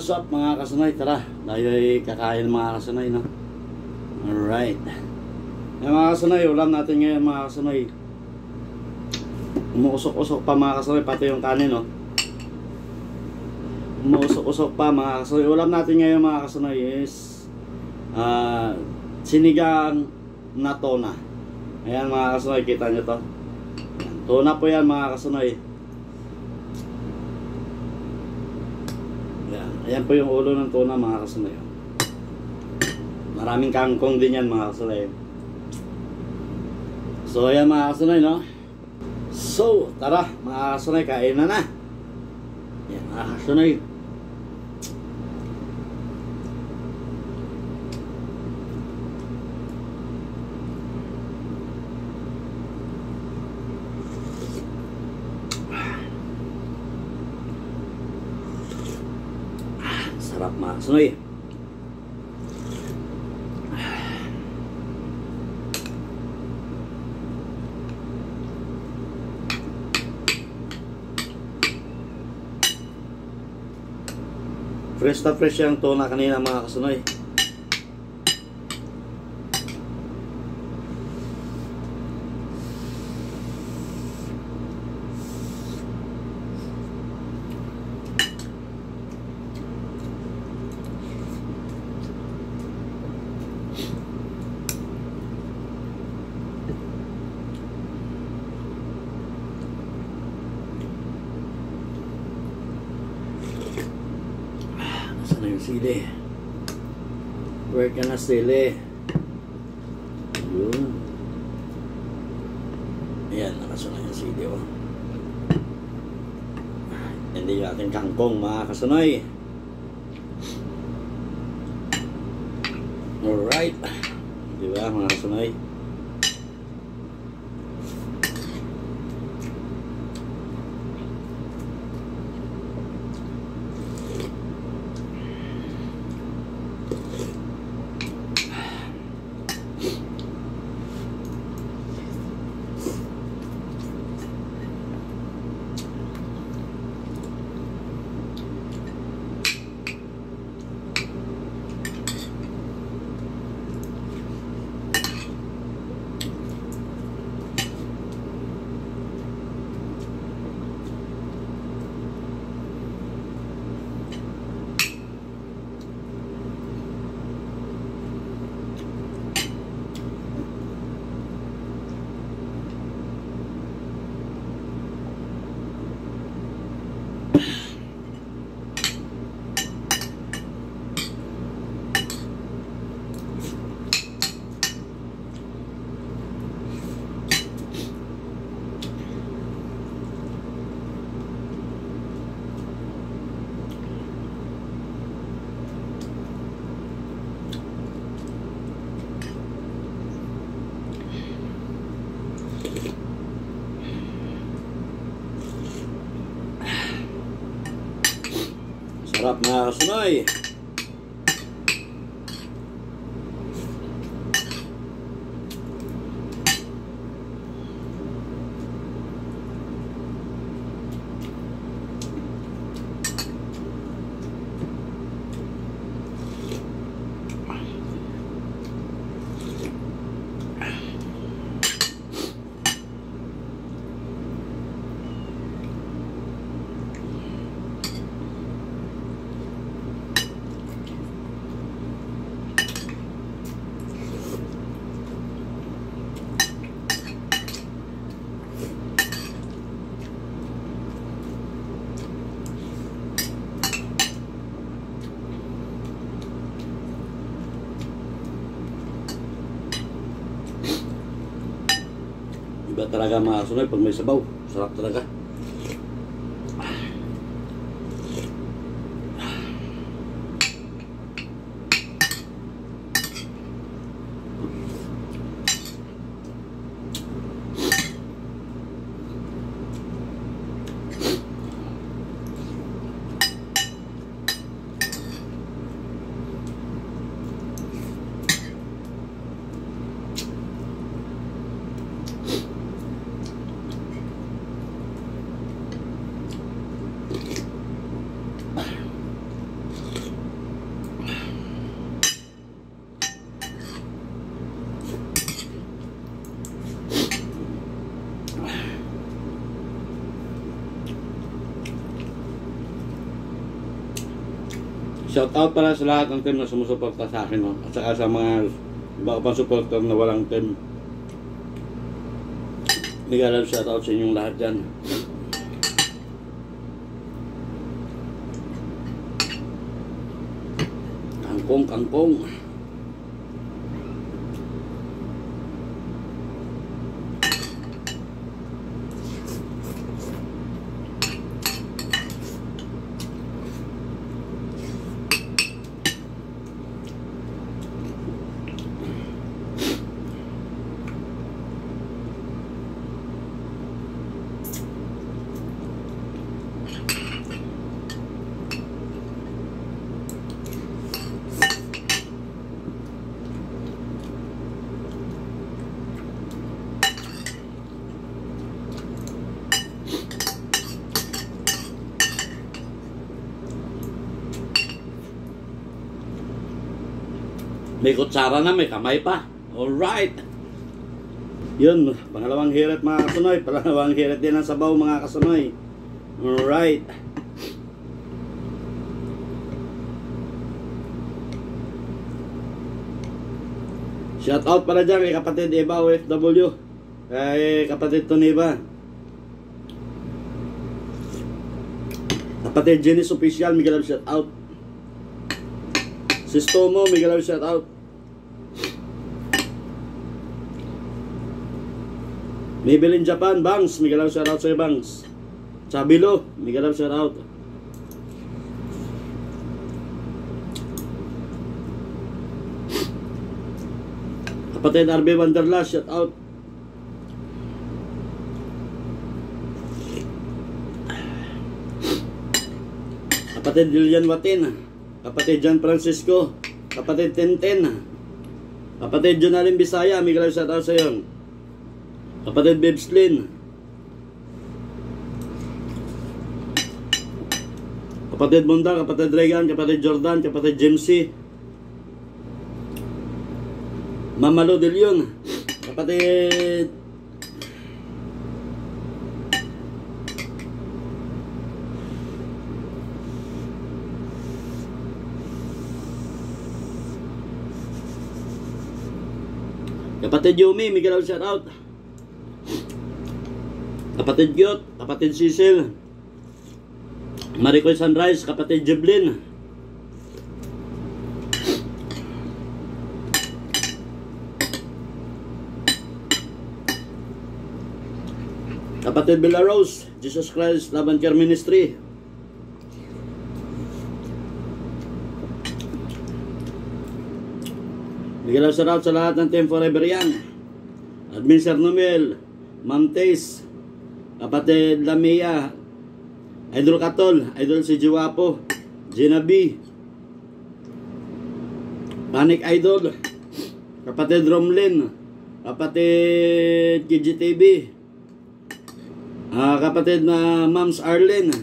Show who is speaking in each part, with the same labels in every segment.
Speaker 1: what's up mga kasanay? Tara, tayo ay kakain mga kasanay, no? Alright. Yan mga kasanay, ulam natin ngayon mga kasanay. Umuusok-usok pa mga kasanay, pati yung kanin, no? Umuusok-usok pa mga kasanay. Ulam natin ngayon mga kasanay is ah sinigang na tona. Ayan mga kasanay, kita nyo to. Tona po yan mga kasanay. Ayan. Po yung ulo ng tuna mga kasunay. Maraming kangkong din yan mga kasunay. So ayan mga kasunay no. So tara mga kasunay kain na na. Ayan mga kasunay. Kasunay. Fresh na fresh yung tuna kanina mga kasunay. Nasaan na yung sili? Work ka na sili. Yun. Ayan, nakasunay yung sili oh. Hindi yung ating kangkong mga kasunay. Alright. Di ba mga kasunay? Sarap mga kasunay. Iba talaga mga kasunay pag may sabaw. Sarap talaga. Shout out pala sa lahat ng team na sumusuporta sa akin, no? At saka sa mga iba pang supporter na walang team. Love shout out sa inyong lahat dyan. Kangkong, kangkong. May kutsara na, may kamay pa. Alright. Yun, pangalawang hirit mga kasunoy. Pangalawang hirit din ang sabaw mga kasunoy. Alright. Shout out para dyan kay kapatid Eva OFW. Kay kapatid Toniba. Kapatid Jenis Official, Miguel shout out. Si Stomo, Miguel shout out. Maybelline Japan, Bangs, Miguel shout out sa'yo Bangs. Chabilo, Miguel shout out. Kapatid RB Wanderlust, shout out. Kapatid Julian Watin, kapatid John Francisco, kapatid Tenten, kapatid Jonalyn Bisaya, Miguel shout out sa iyo. Kapatid Lynn, kapatid Munda, kapatid Regan, kapatid Jordan, kapatid Jimsy, Mama Lo De Leon, kapatid Kapatid Yumi, Miguel out shout out. Kapatid Gyot, kapatid Cecil. Maricoy Sunrise, kapatid Jeblin. Kapatid Bella Rose, Jesus Christ Laban Care Ministry. Bigyan lang shoutout sa lahat ng Team Forever yan. Admin Sir Numel, Ma'am Tace, Kapatid Lamia, Idol Katol, Idol si Jiwapo, Gina B, Panic Idol, Kapatid Romlin, Kapatid KGTV, ah kapatid na Mams Arlen,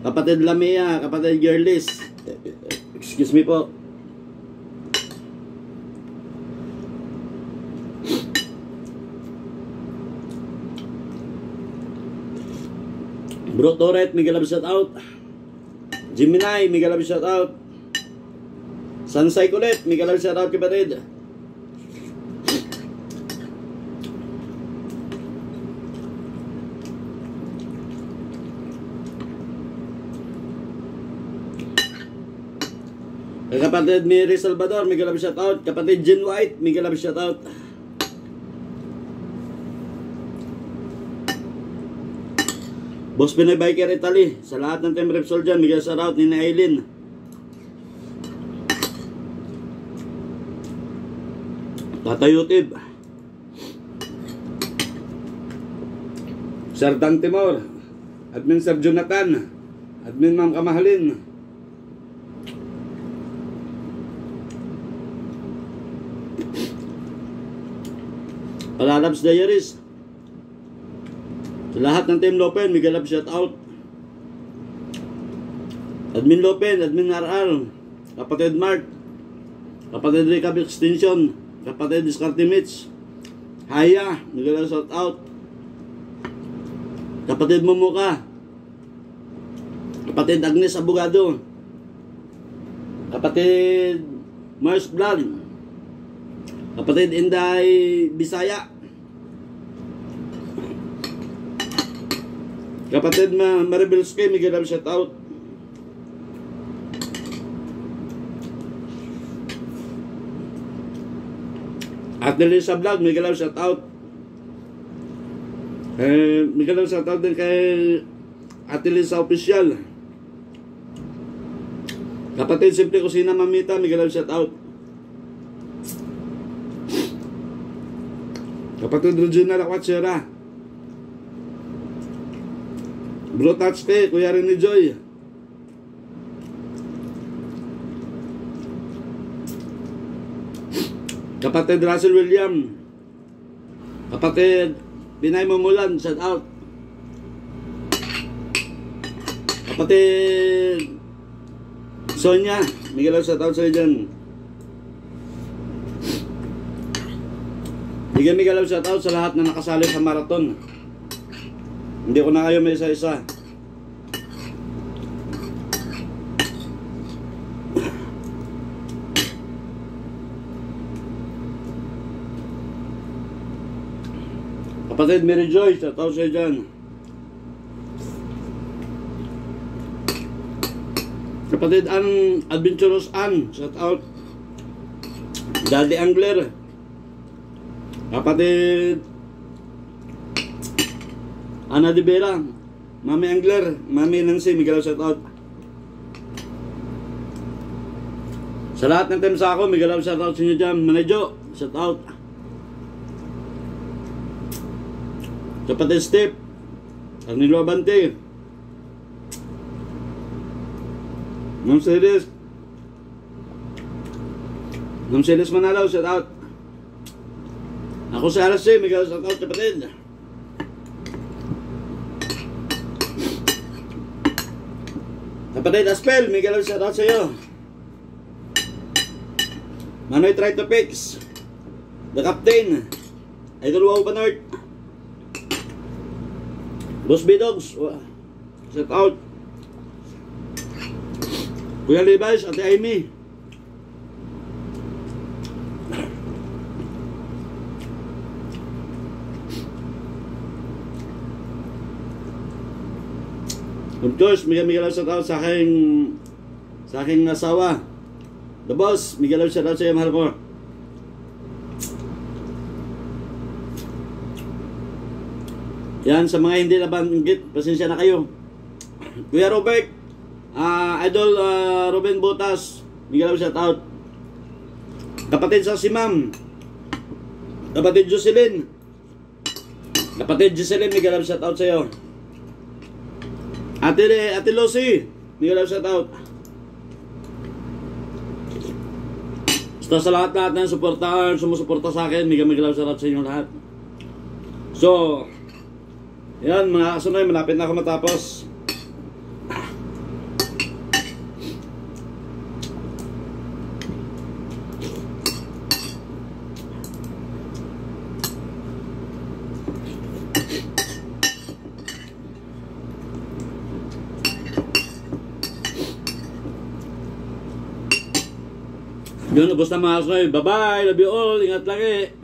Speaker 1: Kapatid Lamia, Kapatid Girlis, excuse me po, Bro Toret, Miguel Love shout out. Gemini, Miguel Love shout out. Sansay Kulit, Miguel Love shout out kapatid. Kapatid Mary Salvador, Miguel Love shout out. Kapatid Jen White, Miguel Love shout out. Boss Pinoy Biker Italy, sa lahat ng Team Repsol dyan, Miguel Saraut, Nina Aileen. Tata YouTube. Sir Dan Timor, Admin Sir Jonathan, Admin Ma'am Kamahalin. Palalabs Diaries, sa lahat ng Team Lopen, Miguel Love shout out. Admin Lopen, Admin RR, Kapatid Mark, Kapatid Recap Extension, Kapatid Discarte Mitch, Haya, Miguel Love shout out. Kapatid Mumuka, Kapatid Agnes Abogado, Kapatid Mars Vlog. Kapatid Inday Bisaya. Kapatid Ma Maribel Skay, Miguel Ab shout out. At Nelisa Vlog, Miguel Ab shout out. Eh, Miguel Ab shout out din kay Ate Lisa Official. Kapatid Simple Kusina Mamita, Miguel Ab shout out. Kapatid Regina Lakwachera. Bro Touch kay Kuya rin ni Joy. Kapatid Russell William. Kapatid Pinay Mumulan, shout out. Kapatid Sonia, Miguel shout out sa'yo dyan. Bigyan Miguel shout out sa lahat na nakasali sa marathon. Hindi ko na kayo may isa-isa. Kapatid Mary Joy, out sa'yo dyan. Kapatid An Adventurous An, shout out. Daddy Angler. Kapatid Ana de Vera, Mami Angler, Mami Nancy, Miguel shout out. Sa lahat ng team sa ako, Miguel shout out sa inyo dyan. Manajo, shout out. Kapatid Step, Arnilo Abante, Ma'am Ceres, Ma'am Ceres Manalaw, shout out. Ako si RC, Miguel shout out kapatid. Kapatid Aspel, Miguel shout out sa iyo. Manoy try to fix. The Captain. Idol Wow Banort. Boss B-Dogs. Shout out. Kuya Levi's, Ate Amy. Of course, Miguel Miguel shout out sa aking sa aking asawa. The boss, Miguel shout out sa iyo, mahal ko. Yan, sa mga hindi nabanggit, pasensya na kayo. Kuya Robert, ah Idol ah, Ruben Botas, Miguel shout out. Kapatid sa si Ma'am, kapatid Jocelyn, kapatid Jocelyn, Miguel shout out sa iyo. Ate, Ate Lucy, Miguel shout out. Basta sa lahat-lahat ng suportahan, sumusuporta sa akin, Miguel Miguel shout out sa inyo lahat. So, yan mga kasunay, malapit na ako matapos. Yun, ubos na mga kasunay. Bye-bye, love you all, ingat lagi.